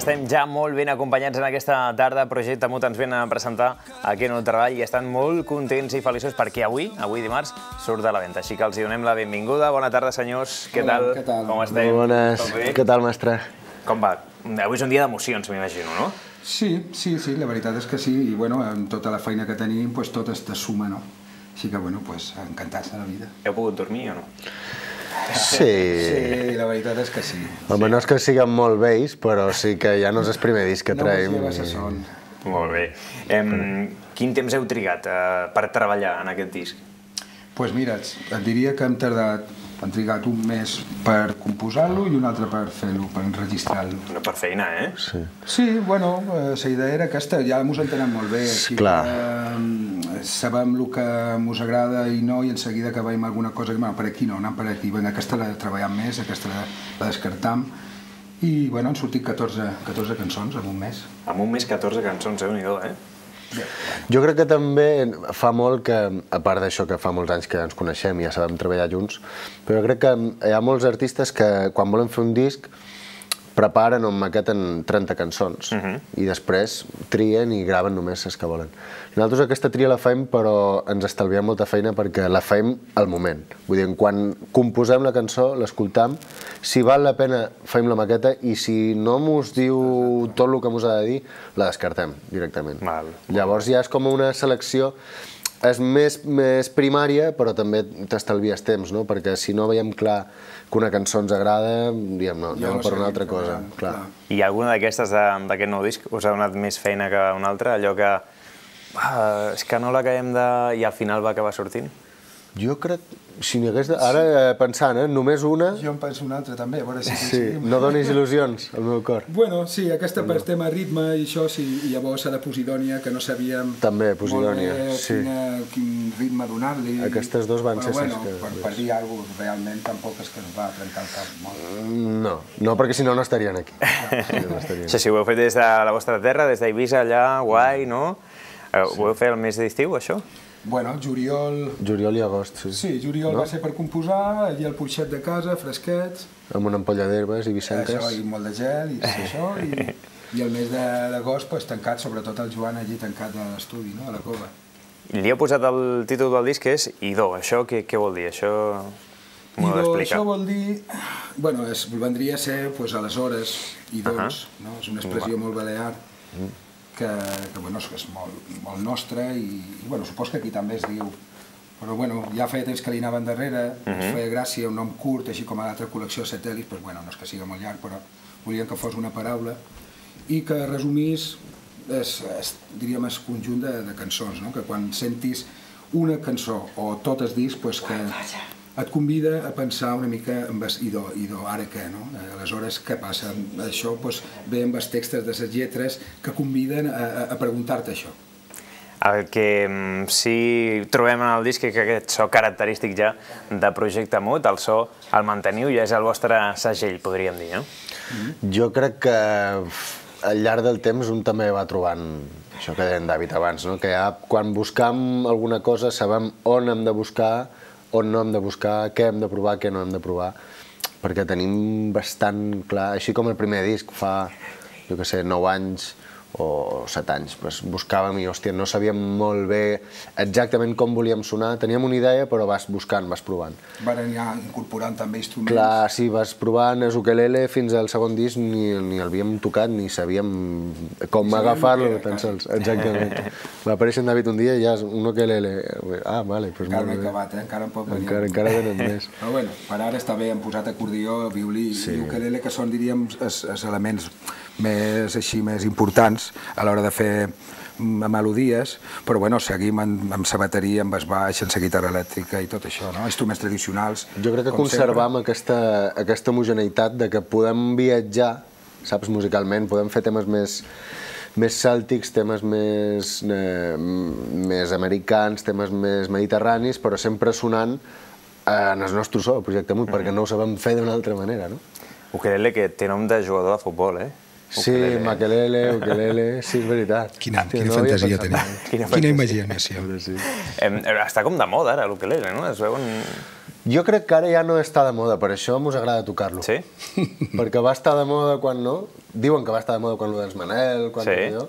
estem ja molt ben acompanyats en aquesta tarda. Projecte Mut ens ven a presentar aquí en el treball i estan molt contents i feliços perquè avui, avui dimarts, surt de la venda. Així que els hi donem la benvinguda. Bona tarda, senyors. Què Hola, tal? què tal? Com estem? Molt bones. Què tal, mestre? Com va? Avui és un dia d'emocions, m'imagino, no? Sí, sí, sí, la veritat és que sí, i bueno, amb tota la feina que tenim, pues, tot es te suma, no? Així que, bueno, pues, encantats de la vida. Heu pogut dormir o no? Sí. Sí, la veritat és que sí. Home, no és que siguin molt vells, però sí que ja no és el primer disc que No traiem. mos lleves a son. Molt bé. Em, quin temps heu trigat eh, per treballar en aquest disc? pues mira, et diria que hem tardat, hem trigat un mes per composar-lo i un altre per fer-lo, per enregistrar-lo. No per feina, eh? Sí. Sí, bueno, eh, la idea era aquesta, ja mos entenem molt bé, així Clar. que eh, sabem el que mos agrada i no, i en seguida que veiem alguna cosa, que, bueno, per aquí no, anem per aquí, vinga, aquesta la treballam més, aquesta la, la descartam, i bueno, han sortit 14, 14 cançons en un mes. Amb un mes 14 cançons, eh? nhi eh? Jo crec que també fa molt que, a part d'això que fa molts anys que ens coneixem i ja sabem treballar junts, però crec que hi ha molts artistes que quan volen fer un disc preparen o maqueten 30 cançons i després trien i graven només les que volen. Nosaltres aquesta tria la fem però ens estalviem molta feina perquè la fem al moment. Vull dir, quan composem la cançó, l'escoltam, si val la pena fem la maqueta i si no mos diu tot el que mos ha de dir, la descartem directament. Val. Llavors ja és com una selecció és més, més primària, però també t'estalvies temps, no? Perquè si no veiem clar que una cançó ens agrada, diem, no, anem la per una altra cosa. Clar. clar. I alguna d'aquestes de- d'aquest nou disc us ha donat més feina que una altra? Allò que... Ah, és que no l'acabem de... i al final va acabar sortint? Jo crec, si n'hi hagués... De... Ara, eh, pensant, eh, només una... Jo en penso una altra també, a veure si Sí, no donis il·lusions al meu cor. Bueno, sí, aquesta per tema ritme i això, sí, i llavors a la Posidònia, que no sabíem També, Posidònia, bé sí. quina, quin ritme donar-li. Aquestes dos van Però ser bueno, que- per, per dir alguna cosa, realment tampoc és que ens va trencar el cap molt. No, no, perquè si no, no estarien aquí. Sí, no estarien. Això sí, ho heu fet des de la vostra terra, des d'Eivissa, allà, guai, no? Eh, Ho heu fet el mes d'estiu, això? Bueno, juliol... Juliol i agost, sí. Sí, juliol No? va ser per composar, allí al porxet de casa, fresquets, Amb una ampolla d'herbes i vicentes. això, i molt de gel, i això, i, i el mes de- d'agost pues, tancat, sobretot el Joan allí tancat a l'estudi, no? a la cova. Li heu posat el títol del disc, que és Idò. Això què, què vol dir? Això d'explicar. això vol dir... Bueno, es, vendria a ser pues, aleshores, idons, uh -huh. no? És una expressió molt balear que, que bueno, és, és molt, molt nostra i, i bueno, supos que aquí també es diu. Però bueno, ja feia temps que li anaven darrere, uh -huh. ens feia gràcia, un nom curt, així com a l'altra col·lecció satèl·lits, pues, bueno, no és que sigui molt llarg, però volíem que fos una paraula i que resumís, és, és, diríem, el conjunt de, de cançons, no? que quan sentis una cançó o tot el disc, pues, que et convida a pensar una mica en el idò, idò, ara què, no? Eh, Aleshores, què passa? Això pues, ve amb els textos de les lletres que conviden a, a, preguntar-te això. El que mm, sí trobem en el disc és que aquest so característic ja de Projecte Mut, el so el manteniu, ja és el vostre segell, podríem dir, no? Jo crec que al llarg del temps un també va trobant això que deien David abans, no? que ja quan buscam alguna cosa sabem on hem de buscar, on no hem de buscar, què hem de provar, què no hem de provar, perquè tenim bastant clar, així com el primer disc fa, jo que sé, 9 anys, o set anys, pues, buscàvem i, hòstia, no sabíem molt bé exactament com volíem sonar, teníem una idea, però vas buscant, vas provant. Van anar incorporant també instruments. Clar, sí, vas provant el ukelele fins al segon disc ni, ni el havíem tocat ni sabíem com agafar-lo, tan sols. Exactament. Va aparèixer en David un dia i ja és un ukelele. Ah, vale, doncs Encara molt bé. acabat, eh? encara en pot venir. Encara, encara venen més. Però bueno, per ara està bé, hem posat acordió, violí sí. i ukelele, que són, diríem, els elements més, així, més importants a l'hora de fer mm, melodies, però bueno, seguim amb, amb la bateria, amb el baix, amb la guitarra elèctrica i tot això, no? Instruments tradicionals. Jo crec que conservam aquesta, aquesta homogeneïtat de que podem viatjar, saps, musicalment, podem fer temes més, més cèltics, temes més, eh, més americans, temes més mediterranis, però sempre sonant en el nostre so, el projecte Mut, perquè no ho sabem fer d'una altra manera, no? Ukelele, que té nom de jugador de futbol, eh? Sí, maquelele, ukelele, sí, és veritat. Quina, Hòstia, quina no fantasia tenia. Quina Quina, imaginació. Sí. Em, està com de moda ara l'ukelele, no? Es veuen... Jo crec que ara ja no està de moda, per això mos agrada tocar-lo. Sí? Perquè va estar de moda quan no. Diuen que va estar de moda quan lo dels Manel, quan Sí, allò.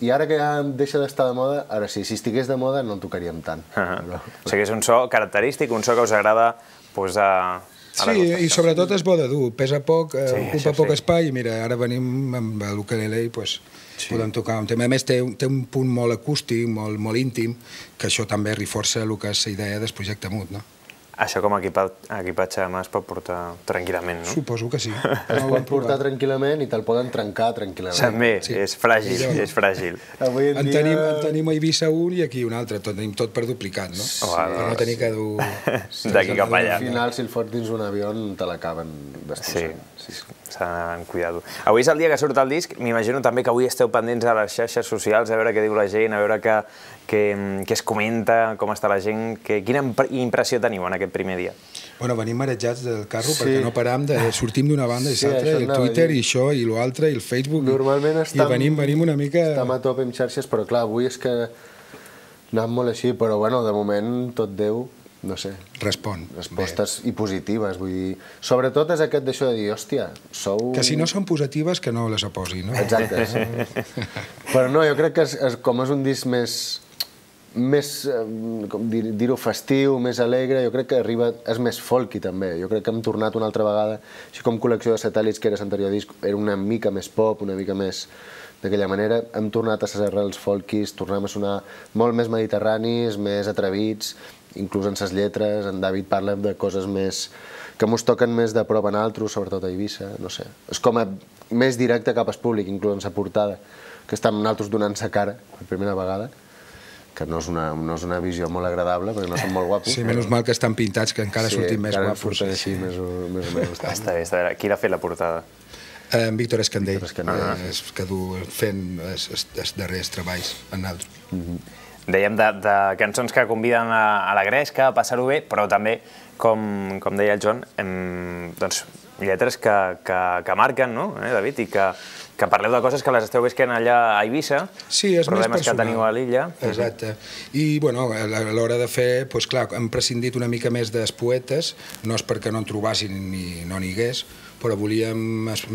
I ara que ja deixa d'estar de moda, ara sí, si estigués de moda no el tocaríem tant. Uh -huh. Però- O sigui, és un so característic, un so que us agrada posar... Sí, i sobretot és bo de dur, pesa poc, eh, Sí, ocupa poc sí. espai, i mira, ara venim amb l'ukelele i pues, sí. podem tocar un tema. A més, té, un- té un punt molt acústic, molt, molt íntim, que això també reforça el que és la idea del projecte Mut, no? Això com a equipa equipatge a mà es pot portar tranquil·lament, no? Suposo que sí. Es pot portar tranquil·lament i te'l poden trencar tranquil·lament. També, Sí. és fràgil, Sí, és fràgil. Avui en En dia... tenim, en tenim a Eivissa un i aquí un altre, tot, tenim tot per duplicat, no? Per no tenir que dur... D'aquí cap allà. Al final, si el fots dins un avió, te l'acaben Sí, destrossant. s'ha d'anar amb cuidado. Avui és el dia que surt el disc, m'imagino també que avui esteu pendents a les xarxes socials, a veure què diu la gent, a veure què, què, què es comenta, com està la gent, que, quina impre- impressió teniu en aquest primer dia? Bueno, venim marejats del carro Sí. perquè no param de... Sortim d'una banda i Sí, l'altra, i el Twitter, i això, i l'altre, i el Facebook... i- Normalment estem, I venim, venim una mica... estem a tope amb xarxes, però clar, avui és que anem molt així, però bueno, de moment tot Déu, no sé, Respon. respostes i positives, vull dir... Sobretot és aquest d'això de dir, hòstia, sou... Bé. Que si no són positives, que no les oposi, no? Exacte. Però no, jo crec que és, és, com és un disc més més, eh, com dir- dir-ho, festiu, més alegre, jo crec que arriba, és més folky també. Jo crec que hem tornat una altra vegada, així com col·lecció de satèl·lits que era l'anterior disc, era una mica més pop, una mica més d'aquella manera, hem tornat a les arrels folkis, tornem a sonar molt més mediterranis, més atrevits, inclús en les lletres, en David parla de coses més que mos toquen més de prop en altres, sobretot a Eivissa, no sé. És com a més directe cap al públic, inclús en la portada, que estem nosaltres donant sa cara per primera vegada, que no és, una, no és una visió molt agradable, perquè no som molt guapos. Sí, menys mal que estan pintats, que encara sortim més encara ens guapos. surten així, més o, més o menys. Està bé, està bé. Qui l'ha fet la portada? Eh, En Víctor Escandell, Víctor Escandell. eh, és que du fent els, els, els darrers treballs en nosaltres. Dèiem de, de cançons que conviden a, a la gresca, a passar-ho bé, però també, com, com deia el Joan, em, doncs, lletres que, que, que marquen, no, eh, David? I que, que parleu de coses que les esteu visquent allà a Eivissa, Sí, és més problemes que teniu a l'illa. Exacte. I, bueno, a l'hora de fer, doncs, clar, hem prescindit una mica més dels poetes, no és perquè no en trobassin ni no n'hi hagués, però volíem es,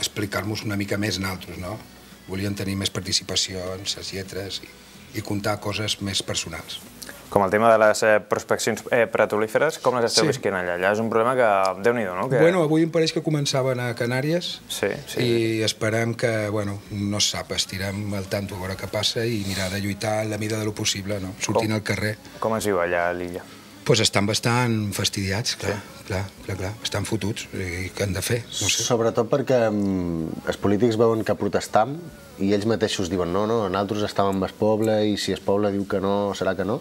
explicar-nos una mica més naltros, no? Volíem tenir més participació en les lletres i, i contar coses més personals. Com el tema de les eh, prospeccions eh, petrolíferes, com les esteu Sí. visquent allà? Allà és un problema que, déu nhi no? Que... Bueno, avui em pareix que començaven a Canàries Sí, sí. i esperem que, bueno, no se sap, estirem al tanto a veure què passa i mirar de lluitar en la mida de lo possible, no? sortint Com? al carrer. Com es viu allà a l'illa? pues estan bastant fastidiats, clar, clar, clar, clar, estan fotuts, i què han de fer? No sé. Sobretot perquè mm, els polítics veuen que protestam i ells mateixos diuen no, no, nosaltres estàvem amb el poble i si el poble diu que no, serà que no.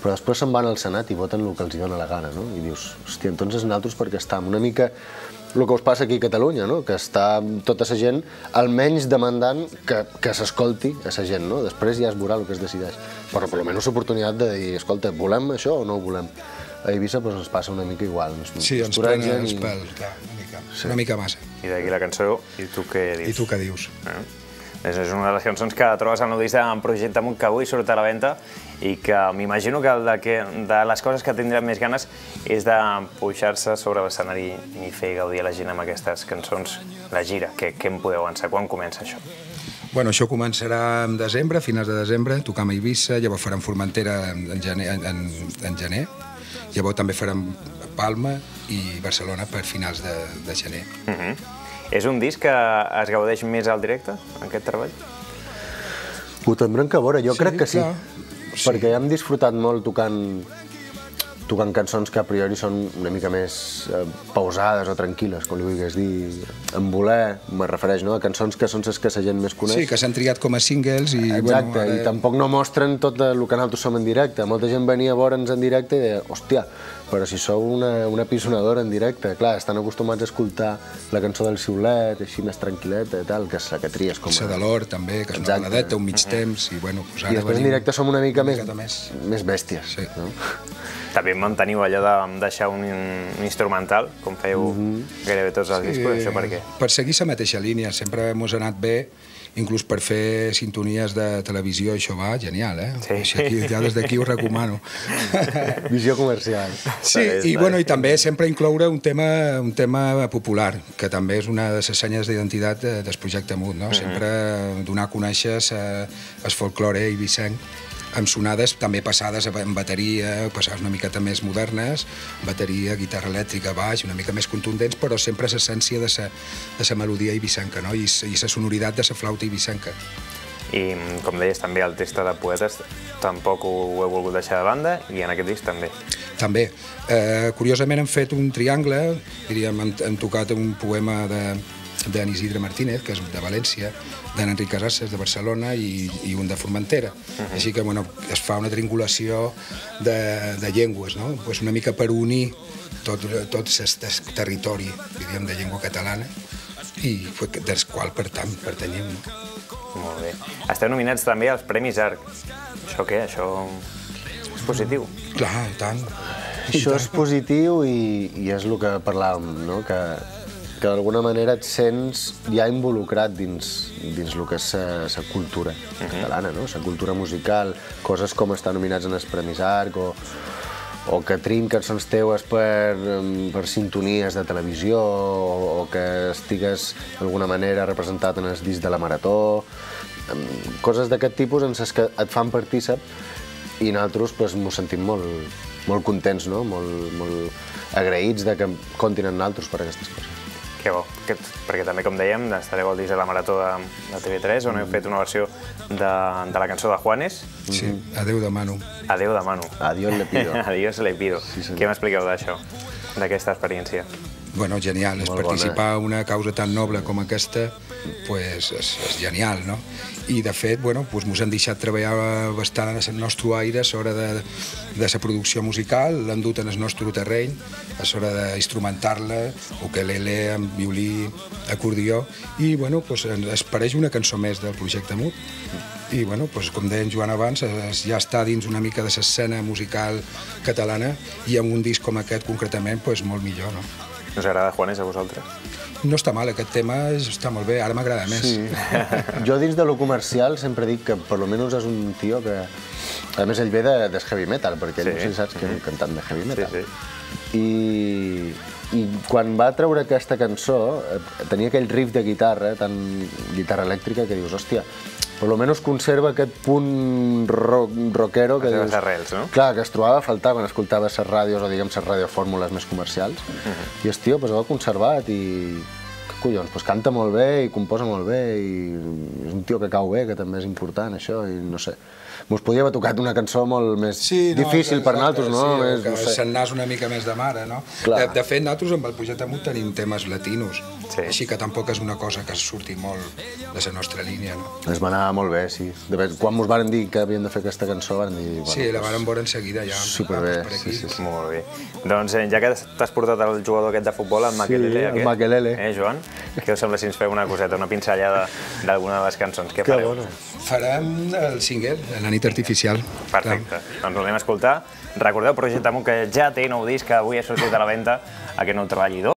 Però després se'n van al Senat i voten el que els dona la gana, no? I dius, hòstia, entonces nosaltres perquè estem una mica el que us passa aquí a Catalunya, no? que està tota la gent almenys demandant que, que s'escolti a la gent, no? després ja es veurà el que es decideix. Però per almenys l'oportunitat de dir, escolta, volem això o no ho volem? A Eivissa doncs, ens passa una mica igual. Ens, Sí, ens toregen prenen els i- pèls, clar, una mica, sí. una mica massa. I d'aquí la cançó, i tu què dius? I tu què dius? Eh? És és una de les cançons que trobes al nou disc en Projecte Munt que avui surt a la venda i que m'imagino que, de que de les coses que tindrem més ganes és de pujar-se sobre l'escenari i fer gaudir a la gent amb aquestes cançons, la gira. Què, què en podeu avançar? Quan comença això? Bueno, això començarà en desembre, finals de desembre, tocam a Eivissa, llavors farem Formentera en, en, gener, en, en, en gener, llavors també farem Palma i Barcelona per finals de, de gener. Uh -huh. És un disc que es gaudeix més al directe, aquest treball? Ho tindrem que veure, jo Sí, crec que sí. clar. Perquè hem disfrutat molt tocant tocant cançons que a priori són una mica més eh, pausades o tranquil·les, com li vulguis dir. En voler, me refereix, no? A cançons que són les que la gent més coneix. Sí, que s'han triat com a singles i... Exacte, bueno, i tampoc no mostren tot el que nosaltres som en directe. Molta gent venia a veure'ns en directe i deia, hòstia, però si sou una, una pisonadora en directe, clar, estan acostumats a escoltar la cançó del Siulet, així més tranquil·leta i tal, que és la que tries com La de l'or, també, que és una Exacte. baladeta, un mig temps, i bueno, doncs ara I després en directe som una mica més, miqueta més. més bèsties. Sí. No? També manteniu allò de deixar un, un instrumental, com feu gairebé tots els discos, això per què? Per seguir la mateixa línia, sempre ha anat bé inclús per fer sintonies de televisió, això va genial, eh? Sí. Així aquí, ja des d'aquí ho recomano. Visió comercial. Sí, i, bueno, i també sempre incloure un tema, un tema popular, que també és una de les senyes d'identitat de- del projecte MUT, no? Sempre donar a conèixer eh, el folklore ibicenc amb sonades també passades en bateria, passades una miqueta més modernes, bateria, guitarra elèctrica, baix, una mica més contundents, però sempre l'essència de la de sa melodia ibicenca, no? I la sonoritat de la flauta ibicenca. I, com deies, també el text de poetes tampoc ho he volgut deixar de banda i en aquest disc també. També. Eh, curiosament hem fet un triangle, diríem, hem, hem tocat un poema de d'en Isidre Martínez, que és de València, d'en Enric Casasses, de Barcelona, i, i un de Formentera. Uh -huh. Així que bueno, es fa una triangulació de, de llengües, no? pues una mica per unir tot, tot aquest territori, diríem, de llengua catalana, i dels quals, per tant, pertanyem. No? Molt bé. Esteu nominats també als Premis ARC. Això què? Això és positiu. Clar, i tant. Això és positiu i, i és el que parlàvem, no? que, que d'alguna manera et sents ja involucrat dins, dins el que és la cultura catalana, no? la cultura musical, coses com estar nominats en els Premis ARC o, o que trin cançons teues per, em, per sintonies de televisió o, o que estigues d'alguna manera representat en el disc de la Marató, em, coses d'aquest tipus en les que et fan partícip i nosaltres pues, m'ho sentim molt, molt contents, no? molt, molt agraïts de que comptin amb nosaltres per aquestes coses. Que bo, que, perquè també, com dèiem, estareu al disc de la Marató de, de TV3, on heu fet una versió de, de la cançó de Juanes, Sí, adeu demano. Adéu de Manu. Adiós le pido. Adiós le pido. Sí, senyor. Què m'expliqueu d'això, d'aquesta experiència? Bueno, genial, és Molt participar en una causa tan noble com aquesta, pues, és, és genial, no? I, de fet, bueno, pues, mos han deixat treballar bastant en el nostre aire a l'hora de, de la producció musical, l'han dut en el nostre terreny, a l'hora d'instrumentar-la, ukelele, amb violí, acordió, i, bueno, pues, es pareix una cançó més del projecte MUT. I, bueno, pues, com deia en Joan abans, es, ja està dins una mica de l'escena musical catalana i amb un disc com aquest, concretament, pues, molt millor, no? Us agrada Juanes a vosaltres? No està mal, aquest tema és- està molt bé, ara m'agrada més. Sí. jo dins de lo comercial sempre dic que per lo menos és un tio que... A més, ell ve de, de heavy metal, perquè ell Sí. no sé si saps que és un cantant de heavy metal. sí. I, I quan va treure aquesta cançó, eh, tenia aquell riff de guitarra, tan guitarra elèctrica, que dius, hòstia, per lo menos conserva aquest punt ro rockero que dius... arrels, no? Clar, que es trobava a faltar quan escoltava les ràdios o diguem les radiofórmules més comercials. Mhm. I el tio pues, ho ha conservat i que collons, pues, canta molt bé i composa molt bé i és un tio que cau bé, que també és important això i no sé. Mos podia haver tocat una cançó molt més difícil per nosaltres, no? Sí, més, que no sé. se'n nas una mica més de mare, no? Clar. De, de fet, nosaltres amb el Pujat Amunt tenim temes latinos, Sí. així que tampoc és una cosa que surti molt de la nostra línia, no? Es va anar molt bé, sí. De fet, quan mos varen dir que havíem de fer aquesta cançó, varen dir... Bueno, Sí, la varen veure en seguida ja. Superbé, ah, doncs per sí, aquí. sí, sí. Molt bé. Doncs eh, ja que t'has portat el jugador aquest de futbol, el Makelele, el aquest, Makelele. eh, Joan? Què us sembla si ens feu una coseta, una pinzellada d'alguna de les cançons? Què Que fareu? bona. Farem el single, La nit artificial. Perfecte. Doncs ho anem a escoltar. Recordeu, Projecte Amunt, que ja té nou disc, que avui ha sortit a la venda, aquest nou treball i dos.